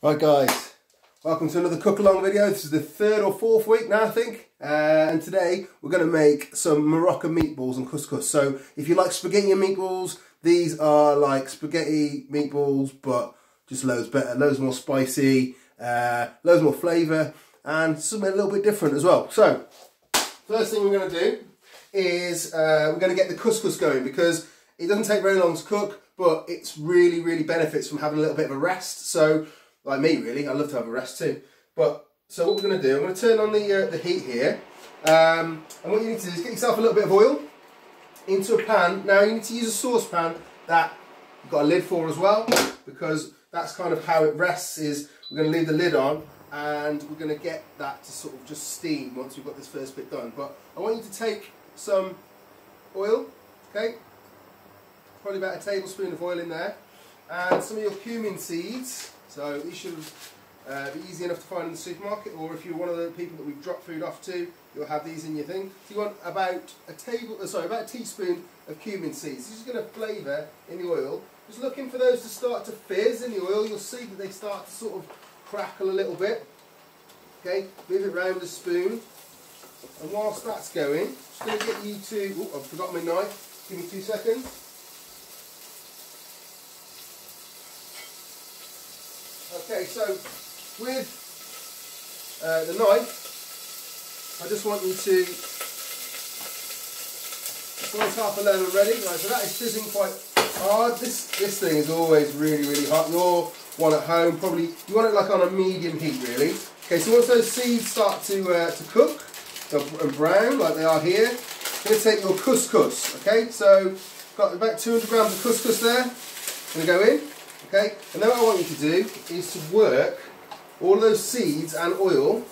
Right guys, welcome to another cook along video. This is the third or fourth week now I think. Uh, and today we're going to make some Moroccan meatballs and couscous. So if you like spaghetti and meatballs, these are like spaghetti meatballs but just loads better, loads more spicy, uh, loads more flavour and something a little bit different as well. So first thing we're going to do is uh, we're going to get the couscous going because it doesn't take very long to cook but it's really really benefits from having a little bit of a rest. So like me really, I love to have a rest too. But so what we're going to do, I'm going to turn on the uh, the heat here, um, and what you need to do is get yourself a little bit of oil into a pan. Now you need to use a saucepan that you've got a lid for as well, because that's kind of how it rests. Is we're going to leave the lid on, and we're going to get that to sort of just steam once we've got this first bit done. But I want you to take some oil, okay, probably about a tablespoon of oil in there, and some of your cumin seeds. So these should uh, be easy enough to find in the supermarket, or if you're one of the people that we've dropped food off to, you'll have these in your thing. So you want about a table, uh, sorry, about a teaspoon of cumin seeds. This is going to flavour in the oil. Just looking for those to start to fizz in the oil. You'll see that they start to sort of crackle a little bit. Okay, move it round a spoon. And whilst that's going, just going to get you to, oh, I've forgotten my knife. Give me two seconds. Okay, so with uh, the knife, I just want you to slice half a lemon ready. Right, so that is sizzling quite hard. This this thing is always really really hot. Your one at home probably you want it like on a medium heat really. Okay, so once those seeds start to uh, to cook and brown like they are here, you're going to take your couscous. Okay, so got about 200 grams of couscous there. Going to go in. Okay, and then what I want you to do is to work all those seeds and oil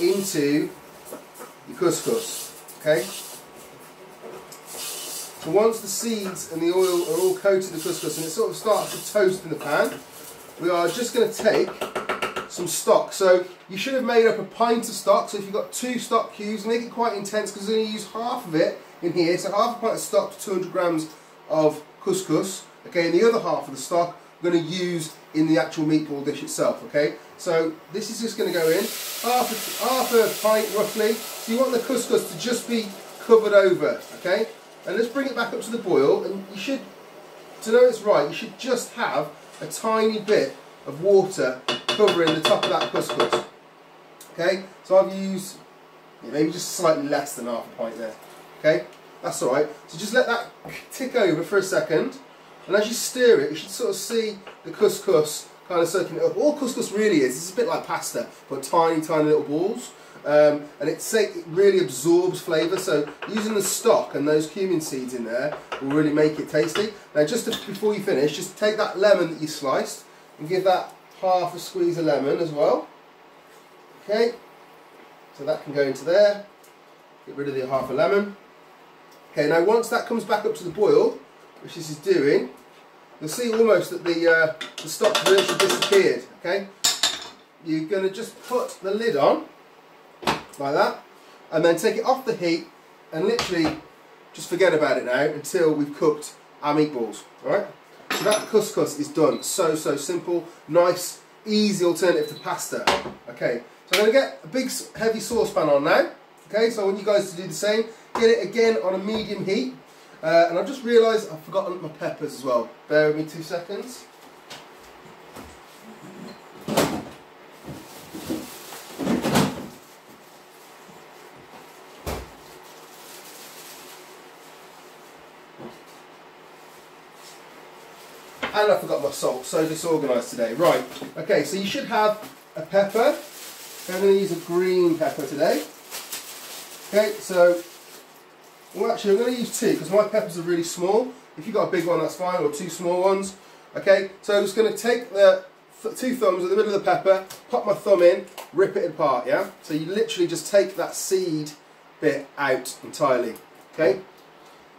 into your couscous. Okay? So once the seeds and the oil are all coated the couscous and it sort of starts to toast in the pan, we are just going to take some stock. So you should have made up a pint of stock. So if you've got two stock cubes, make it quite intense because we're going to use half of it in here. So half a pint of stock to 200 grams of couscous. Okay, and the other half of the stock we're going to use in the actual meatball dish itself, okay? So this is just going to go in, half a, half a pint roughly. So you want the couscous to just be covered over, okay? And let's bring it back up to the boil, and you should, to know it's right, you should just have a tiny bit of water covering the top of that couscous. Okay, so I've used maybe just slightly less than half a pint there. Okay, that's alright. So just let that tick over for a second. And as you stir it, you should sort of see the couscous kind of soaking it up. All couscous really is, it's a bit like pasta, but tiny, tiny little balls. Um, and it, it really absorbs flavour, so using the stock and those cumin seeds in there will really make it tasty. Now just to, before you finish, just take that lemon that you sliced and give that half a squeeze of lemon as well. Okay, so that can go into there. Get rid of the half a lemon. Okay, now once that comes back up to the boil, which this is doing, you'll see almost that the, uh, the stock's virtually disappeared, okay? You're going to just put the lid on, like that, and then take it off the heat and literally just forget about it now until we've cooked our meatballs, alright? So that couscous is done. So, so simple, nice, easy alternative to pasta. Okay, so I'm going to get a big heavy saucepan on now. Okay, so I want you guys to do the same. Get it again on a medium heat. Uh, and I've just realised I've forgotten my peppers as well. Bear with me two seconds. And I forgot my salt, so disorganised today. Right, okay, so you should have a pepper. I'm going to use a green pepper today. Okay, so well, actually, I'm going to use two because my peppers are really small. If you've got a big one, that's fine, or two small ones. Okay, so I'm just going to take the th two thumbs in the middle of the pepper, pop my thumb in, rip it apart, yeah? So you literally just take that seed bit out entirely, okay?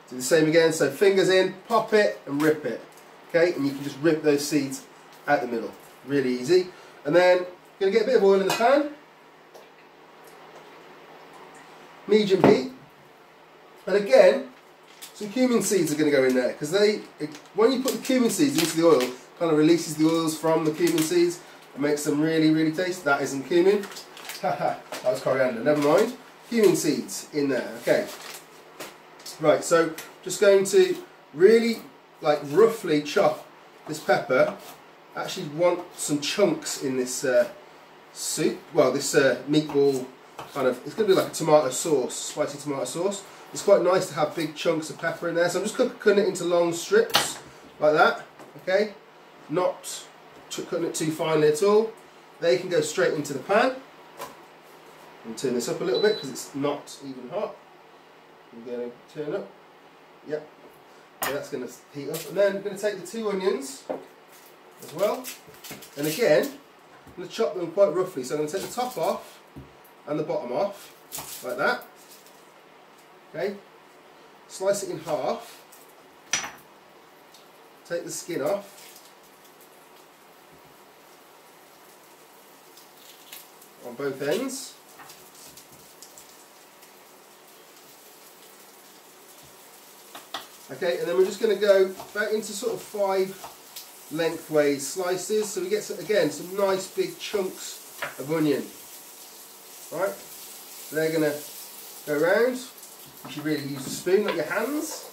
Do the same again, so fingers in, pop it and rip it, okay? And you can just rip those seeds out the middle, really easy. And then, I'm going to get a bit of oil in the pan, medium heat, and again, some cumin seeds are going to go in there because they, when you put the cumin seeds into the oil, kind of releases the oils from the cumin seeds and makes them really, really tasty. That isn't cumin. That was coriander. Never mind. Cumin seeds in there. Okay. Right, so just going to really, like, roughly chop this pepper. Actually want some chunks in this uh, soup. Well, this uh, meatball kind of, it's going to be like a tomato sauce, spicy tomato sauce. It's quite nice to have big chunks of pepper in there. So I'm just cutting it into long strips like that. Okay, not cutting it too finely at all. They can go straight into the pan. And turn this up a little bit because it's not even hot. I'm going to turn up. Yep. So that's going to heat up. And then I'm going to take the two onions as well. And again, I'm going to chop them quite roughly. So I'm going to take the top off and the bottom off, like that. Okay. Slice it in half. Take the skin off. On both ends. Okay, and then we're just going to go back into sort of five lengthways slices. So we get, again, some nice big chunks of onion. Right, they're going to go around. You should really use a spoon, not your hands.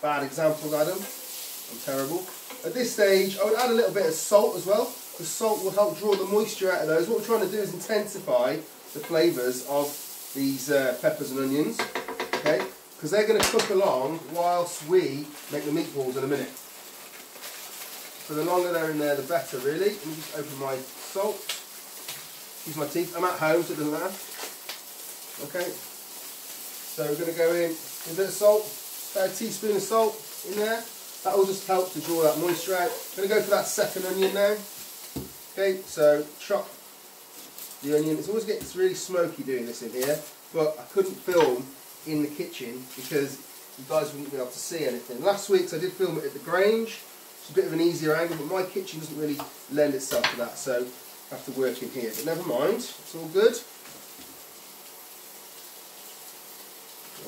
Bad example, Adam. I'm terrible. At this stage, I would add a little bit of salt as well. The salt will help draw the moisture out of those. What we're trying to do is intensify the flavours of these uh, peppers and onions. Okay, because they're going to cook along whilst we make the meatballs in a minute. So the longer they're in there, the better, really. Let me just open my salt. Use my teeth. I'm at home, so it doesn't matter. Okay. So we're going to go in with a bit of salt, about a teaspoon of salt in there. That will just help to draw that moisture out. I'm going to go for that second onion now. Okay, so chop the onion. It always gets really smoky doing this in here, but I couldn't film in the kitchen because you guys wouldn't be able to see anything. Last week's I did film it at the Grange. It's a bit of an easier angle, but my kitchen doesn't really lend itself to that, so I have to work in here. But never mind, it's all good.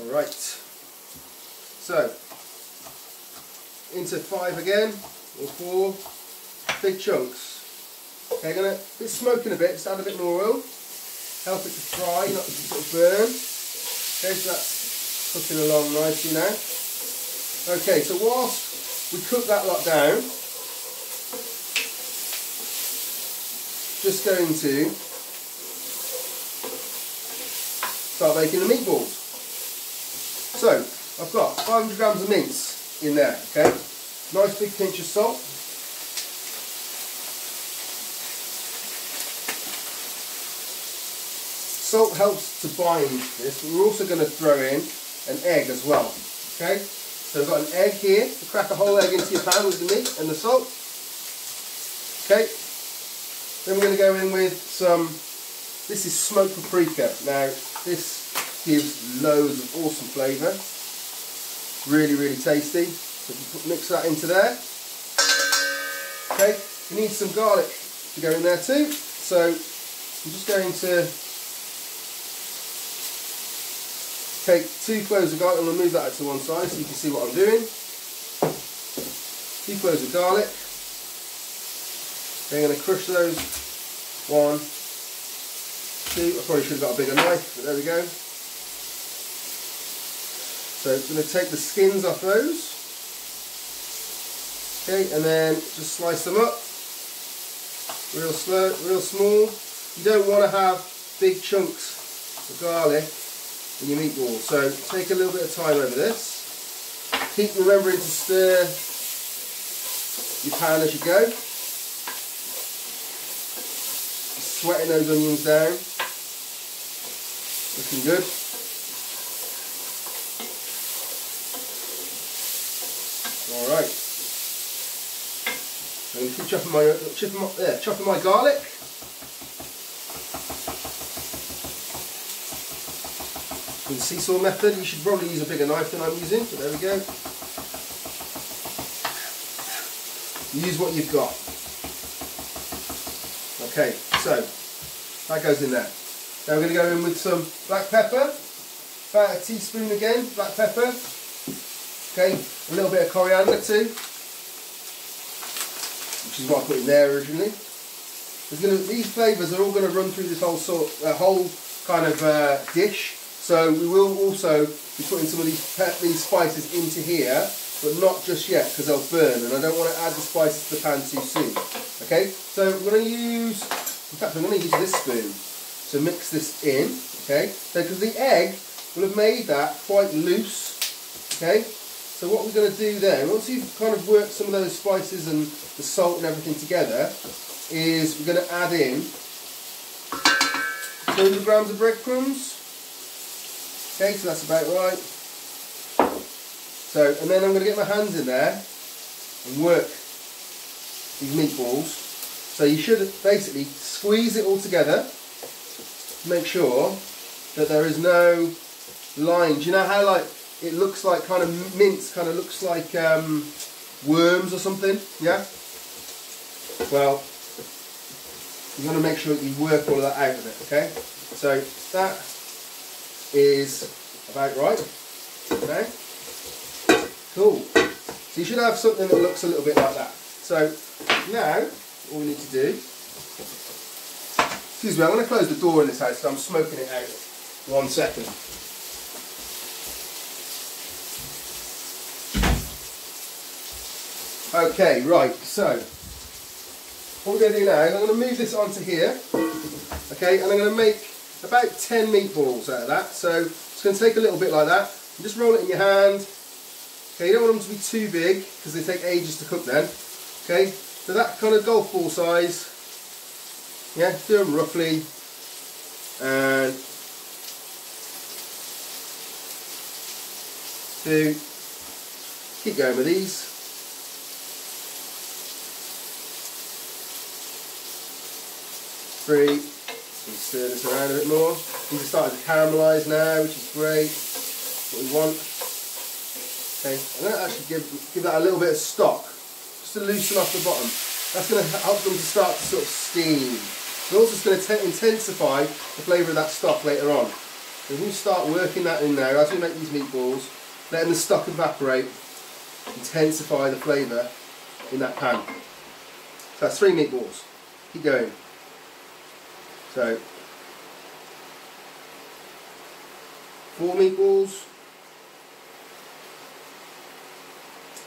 Alright, so into five again, or four, big chunks. Okay, gonna it's smoking a bit, just add a bit more oil, help it to fry, not to sort of burn. Okay, so that's cooking along nicely now. Okay, so whilst we cook that lot down, just going to start making the meatballs. So, I've got 500 grams of mince in there, okay? Nice big pinch of salt. Salt helps to bind this, we're also going to throw in an egg as well, okay? So we've got an egg here, crack a whole egg into your pan with the meat and the salt. Okay, then we're going to go in with some, this is smoked paprika. Now, this gives loads of awesome flavour. Really, really tasty. So put, mix that into there. Okay, you need some garlic to go in there too. So I'm just going to take two cloves of garlic. To move that to one side so you can see what I'm doing. Two cloves of garlic. I'm going to crush those. One, two. I probably should have got a bigger knife, but there we go. So I'm going to take the skins off those. Okay, and then just slice them up. Real slow, real small. You don't want to have big chunks of garlic in your meatballs. So take a little bit of time over this. Keep remembering to stir your pan as you go. Sweating those onions down. Looking good. Alright. I'm going to chopping my, my, yeah, chopping my garlic. the seesaw method, you should probably use a bigger knife than I'm using, but there we go. Use what you've got. Okay, so that goes in there. Now we're going to go in with some black pepper, about a teaspoon again, black pepper. Okay, a little bit of coriander too, which is what I put in there originally. Gonna, these flavours are all going to run through this whole sort, uh, whole kind of uh, dish. So we will also be putting some of these these spices into here, but not just yet because they'll burn, and I don't want to add the spices to the pan too soon. Okay, so I'm going to use, in fact, I'm going to use this spoon to mix this in. Okay, so because the egg will have made that quite loose. Okay, so what we're going to do then, once you've kind of worked some of those spices and the salt and everything together, is we're going to add in 200 grams of breadcrumbs. Okay, so that's about right. So, and then I'm going to get my hands in there and work these meatballs. So you should basically squeeze it all together to make sure that there is no lines. You know how like it looks like kind of mince, kind of looks like um, worms or something, yeah? Well, you want to make sure that you work all of that out of it, okay? So that is about right, okay? Cool. So you should have something that looks a little bit like that. So now, all we need to do, excuse me, I'm going to close the door in this house so I'm smoking it out. One second. Okay, right, so what we're going to do now is I'm going to move this onto here, okay, and I'm going to make about 10 meatballs out of that. So it's going to take a little bit like that. And just roll it in your hand. Okay, you don't want them to be too big because they take ages to cook then. Okay, so that kind of golf ball size. Yeah, do them roughly. And two. Keep going with these. Three. So stir this around a bit more. These are starting to caramelise now, which is great. What we want. Okay, I'm going to actually give, give that a little bit of stock, just to loosen off the bottom. That's going to help them to start to sort of steam. It's also going to intensify the flavour of that stock later on. So we start working that in there, as we make these meatballs, letting the stock evaporate, intensify the flavour in that pan. So that's three meatballs. Keep going. So, four meatballs.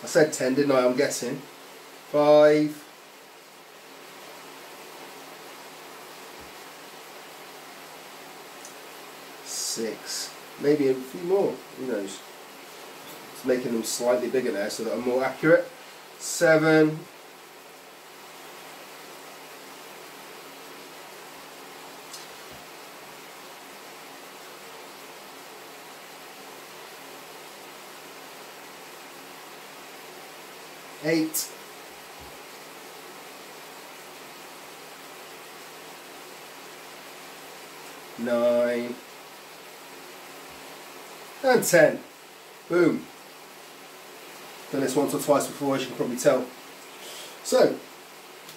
I said 10, didn't I? I'm guessing. Five. Six. Maybe a few more. Who knows? It's making them slightly bigger now so that I'm more accurate. Seven. Eight, nine, and ten. Boom. Done this once or twice before, as you can probably tell. So,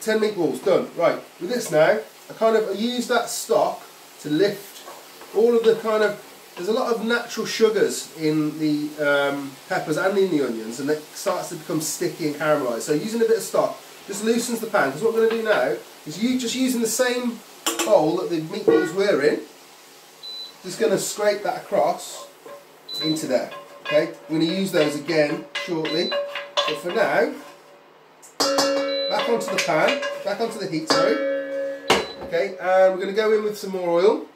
10 meatballs done. Right, with this now, I kind of use that stock to lift all of the kind of there's a lot of natural sugars in the um, peppers and in the onions and it starts to become sticky and caramelised. So using a bit of stock just loosens the pan because what we're going to do now is you just using the same bowl that the meatballs were in, just going to scrape that across into there. Okay, we're going to use those again shortly, but for now, back onto the pan, back onto the heat, sorry. Okay, and we're going to go in with some more oil.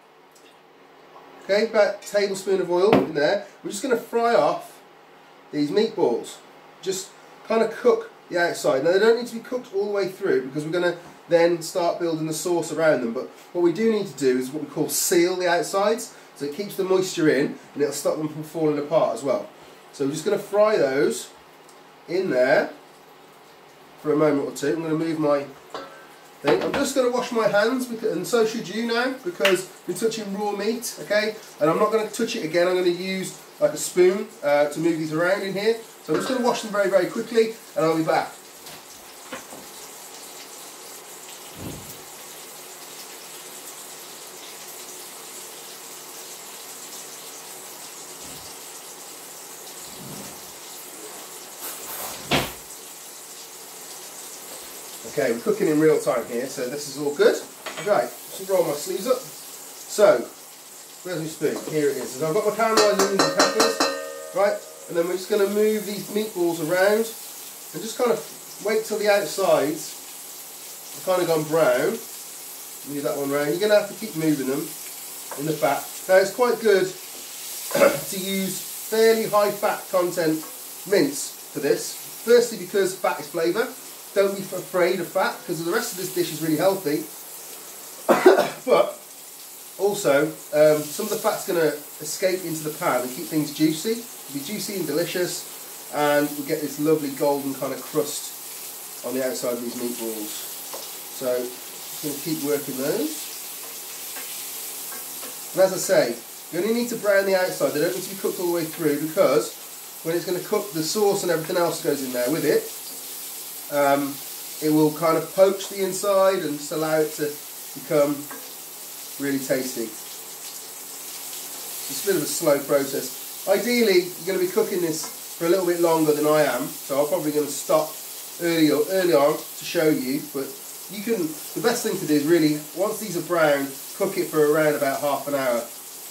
Okay, about tablespoon of oil in there. We're just going to fry off these meatballs. Just kind of cook the outside. Now they don't need to be cooked all the way through because we're going to then start building the sauce around them. But what we do need to do is what we call seal the outsides. So it keeps the moisture in and it'll stop them from falling apart as well. So we're just going to fry those in there for a moment or two. I'm going to move my thing. I'm just going to wash my hands, because, and so should you now, because we're touching raw meat, okay? And I'm not going to touch it again, I'm going to use like a spoon uh, to move these around in here. So I'm just going to wash them very, very quickly, and I'll be back. Okay, we're cooking in real time here, so this is all good. Right, just roll my sleeves up. So, where's my spoon? Here it is. So I've got my caramelised onions peppers, right? And then we're just going to move these meatballs around and just kind of wait till the outsides have kind of gone brown. Move that one round. You're going to have to keep moving them in the fat. Now it's quite good to use fairly high fat content mince for this. Firstly because fat is flavour. Don't be afraid of fat because the rest of this dish is really healthy. but also, um, some of the fat's going to escape into the pan and keep things juicy. It'll be juicy and delicious and we get this lovely golden kind of crust on the outside of these meatballs. So, just going to keep working those. And as I say, you only need to brown the outside, they don't need to be cooked all the way through because when it's going to cook, the sauce and everything else goes in there with it. Um, it will kind of poach the inside and just allow it to become really tasty. It's a bit of a slow process. Ideally, you're going to be cooking this for a little bit longer than I am, so I'm probably going to stop early, early on to show you, but you can, the best thing to do is really, once these are brown, cook it for around about half an hour.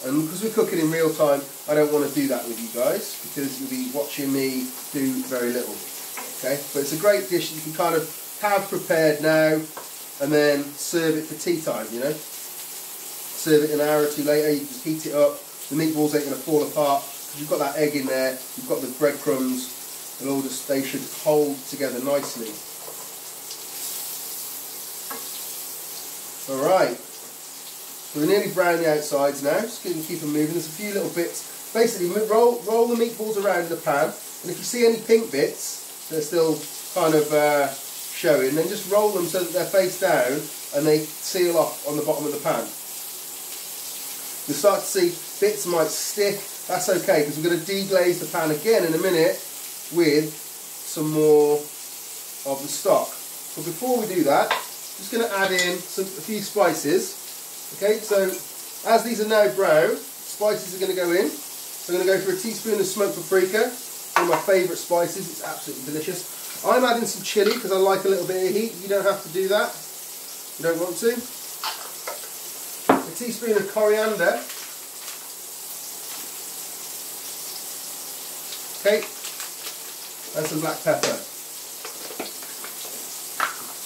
And because we're cooking in real time, I don't want to do that with you guys, because you'll be watching me do very little. Okay, but it's a great dish that you can kind of have prepared now, and then serve it for tea time, you know. Serve it an hour or two later, you just heat it up, the meatballs ain't going to fall apart, because you've got that egg in there, you've got the breadcrumbs, and all just, they should hold together nicely. Alright, so we're nearly brown the outsides now, just going to keep them moving, there's a few little bits, basically roll, roll the meatballs around in the pan, and if you see any pink bits, they're still kind of uh, showing, then just roll them so that they're face down and they seal off on the bottom of the pan. You'll start to see bits might stick, that's okay because we're going to deglaze the pan again in a minute with some more of the stock. But before we do that, I'm just going to add in some, a few spices. Okay, so as these are now brown, spices are going to go in. So I'm going to go for a teaspoon of smoked paprika, one of my favourite spices, it's absolutely delicious. I'm adding some chilli because I like a little bit of heat. You don't have to do that. You don't want to. A teaspoon of coriander. Okay. And some black pepper.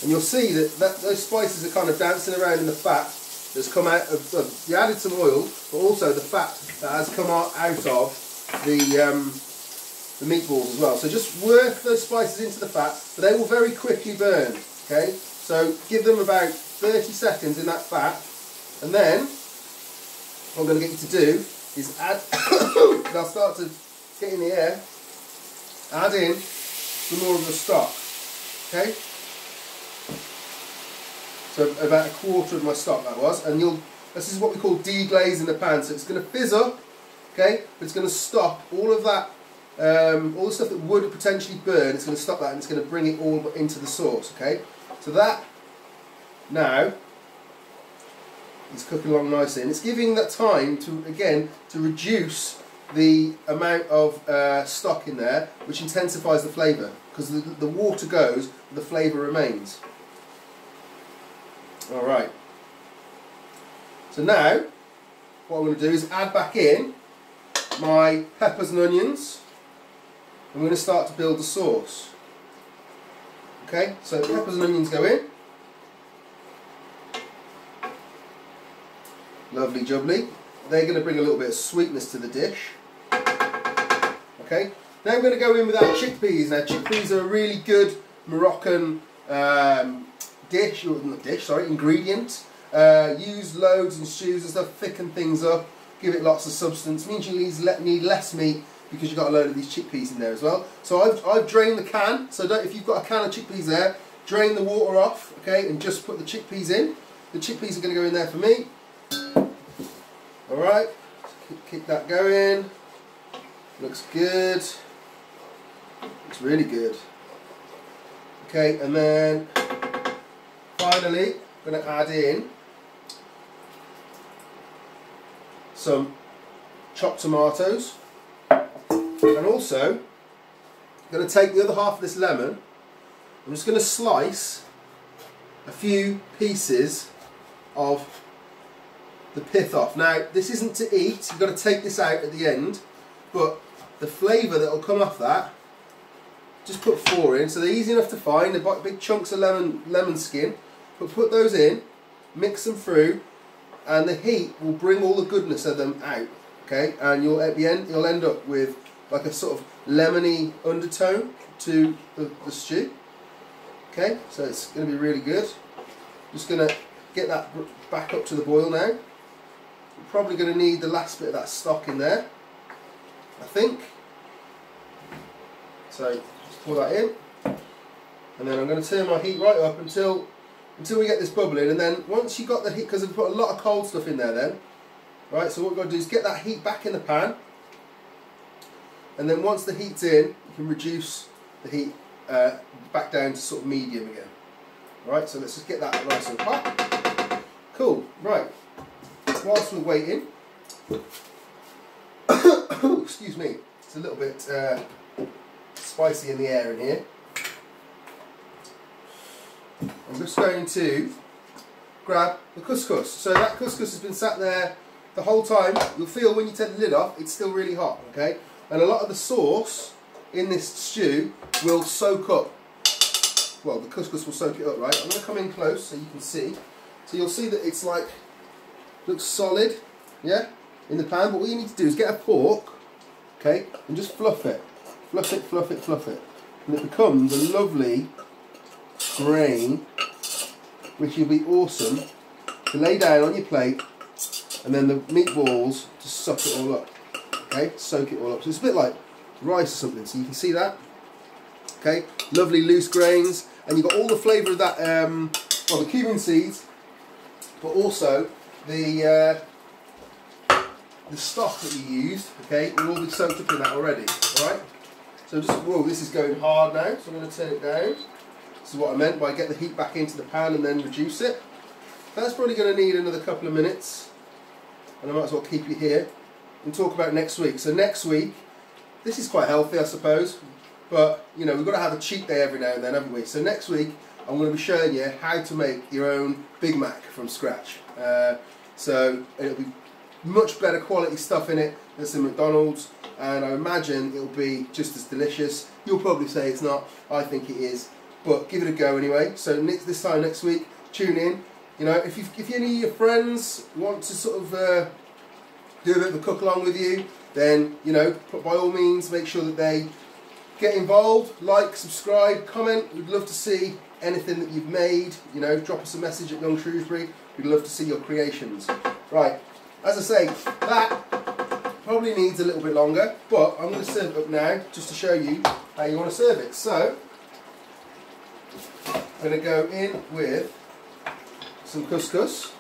And you'll see that, that those spices are kind of dancing around in the fat that's come out of, of you added some oil, but also the fat that has come out, out of the um, the meatballs as well. So just work those spices into the fat, but they will very quickly burn. Okay, so give them about 30 seconds in that fat, and then what I'm going to get you to do is add. I'll start to get in the air. Add in some more of the stock. Okay. So about a quarter of my stock that was, and you'll. This is what we call deglazing the pan. So it's going to fizz up, okay, but it's going to stop all of that um, all the stuff that would potentially burn, it's going to stop that and it's going to bring it all into the sauce, okay? So that now is cooking along nicely and it's giving that time to, again, to reduce the amount of uh, stock in there, which intensifies the flavour because the, the water goes, the flavour remains. Alright. So now, what I'm going to do is add back in my peppers and onions. I'm going to start to build the sauce. Okay, so peppers and onions go in. Lovely jubbly. They're going to bring a little bit of sweetness to the dish. Okay, now I'm going to go in with our chickpeas. Now chickpeas are a really good Moroccan um, dish, or not dish, sorry, ingredient. Uh, use loads and stews and stuff, thicken things up, give it lots of substance. Means you need less meat because you've got a load of these chickpeas in there as well. So I've, I've drained the can, so if you've got a can of chickpeas there, drain the water off, okay, and just put the chickpeas in. The chickpeas are going to go in there for me. Alright, keep, keep that going. Looks good. Looks really good. Okay, and then finally, I'm going to add in some chopped tomatoes. And also, I'm going to take the other half of this lemon, I'm just going to slice a few pieces of the pith off. Now, this isn't to eat, you've got to take this out at the end, but the flavour that will come off that, just put four in, so they're easy enough to find, they're big chunks of lemon, lemon skin, but put those in, mix them through, and the heat will bring all the goodness of them out, okay, and you'll at the end, you'll end up with like a sort of lemony undertone to the, the stew. Okay, so it's going to be really good. Just going to get that back up to the boil now. We're probably going to need the last bit of that stock in there, I think. So just pour that in, and then I'm going to turn my heat right up until until we get this bubbling. And then once you've got the heat, because I've put a lot of cold stuff in there, then right. So what we've got to do is get that heat back in the pan, and then once the heat's in, you can reduce the heat uh, back down to sort of medium again. Right, so let's just get that nice and hot. Cool, right. Whilst we're waiting, excuse me, it's a little bit uh, spicy in the air in here. I'm just going to grab the couscous. So that couscous has been sat there the whole time. You'll feel when you take the lid off, it's still really hot, okay? And a lot of the sauce in this stew will soak up. Well, the couscous will soak it up, right? I'm going to come in close so you can see. So you'll see that it's like, looks solid, yeah, in the pan. But what you need to do is get a fork, okay, and just fluff it. Fluff it, fluff it, fluff it. And it becomes a lovely grain, which will be awesome to lay down on your plate and then the meatballs to suck it all up, okay, soak it all up. So it's a bit like rice or something, so you can see that. Okay, lovely loose grains, and you've got all the flavour of that, um, well, the cumin seeds, but also the uh, the stock that you used. Okay, we'll all be soaked up in that already. All right. So just whoa, this is going hard now. So I'm going to turn it down. This is what I meant by get the heat back into the pan and then reduce it. That's probably going to need another couple of minutes, and I might as well keep you here and talk about next week. So next week this is quite healthy, I suppose. But, you know, we've got to have a cheat day every now and then, haven't we? So next week, I'm going to be showing you how to make your own Big Mac from scratch. Uh, so it'll be much better quality stuff in it than some McDonald's. And I imagine it'll be just as delicious. You'll probably say it's not. I think it is. But give it a go anyway. So next, this time next week, tune in. You know, if, if any of your friends want to sort of uh, do a bit of a cook along with you, then you know by all means make sure that they get involved like subscribe comment. We'd love to see anything that you've made you know drop us a message at young shrewsbury. We'd love to see your creations. Right as i say that probably needs a little bit longer but i'm going to serve it up now just to show you how you want to serve it. So i'm going to go in with some couscous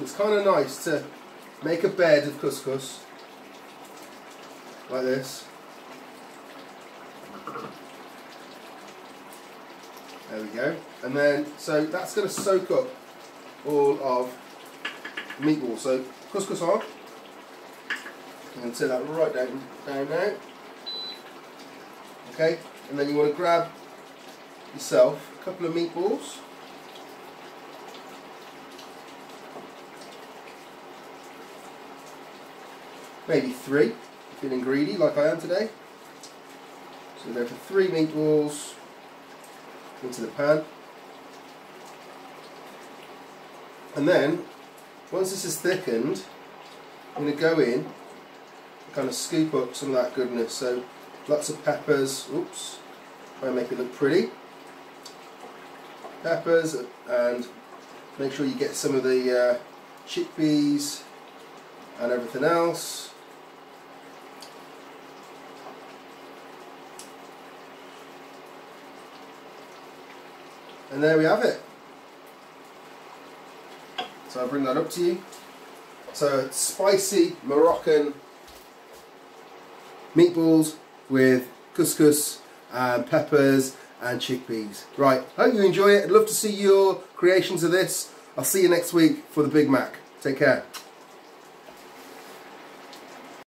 It's kind of nice to make a bed of couscous like this. There we go. And then, so that's going to soak up all of meatball. So couscous on. To turn that right down, down now. Okay, and then you want to grab yourself a couple of meatballs. Maybe three, feeling greedy like I am today. So go for three meatballs into the pan. And then, once this is thickened, I'm going to go in kind of scoop up some of that goodness. So lots of peppers, oops, try and make it look pretty. Peppers and make sure you get some of the uh, chickpeas and everything else. And there we have it. So I'll bring that up to you. So spicy Moroccan meatballs with couscous and peppers and chickpeas. Right, hope you enjoy it. I'd love to see your creations of this. I'll see you next week for the Big Mac. Take care.